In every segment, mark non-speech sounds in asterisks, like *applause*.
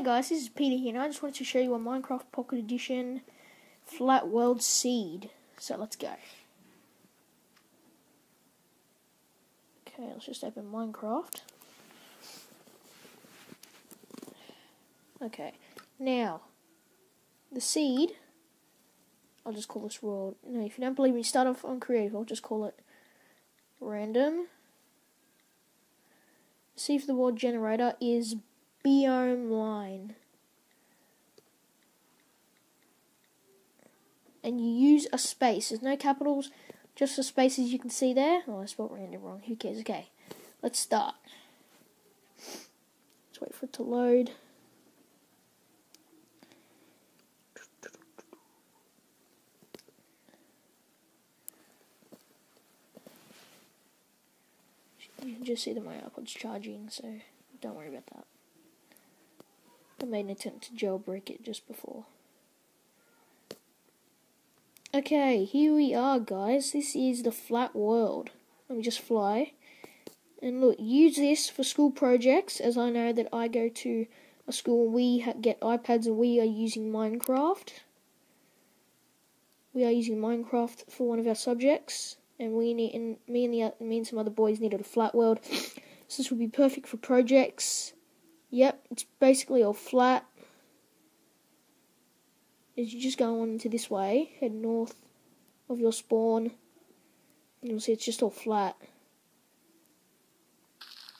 Hey guys, this is Peter here, and I just wanted to show you a Minecraft Pocket Edition Flat World Seed. So let's go. Okay, let's just open Minecraft. Okay, now the seed. I'll just call this world. No, if you don't believe me, start off on creative. I'll just call it random. See if the world generator is biome line. And you use a space. There's no capitals, just the spaces you can see there. Oh, I spelled random wrong. Who cares? Okay, let's start. Let's wait for it to load. You can just see that my iPod's charging, so don't worry about that. I made an attempt to jailbreak it just before. Okay, here we are, guys. This is the flat world. Let me just fly. And look, use this for school projects, as I know that I go to a school we get iPads and we are using Minecraft. We are using Minecraft for one of our subjects, and we need and me and the me and some other boys needed a flat world. *coughs* So this would be perfect for projects Yep, it's basically all flat. As you just go on to this way, head north of your spawn, you'll see it's just all flat.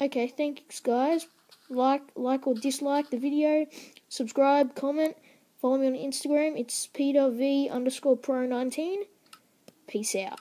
Okay, thanks guys. Like, like or dislike the video. Subscribe, comment, follow me on Instagram. It's Peter V underscore Pro 19. Peace out.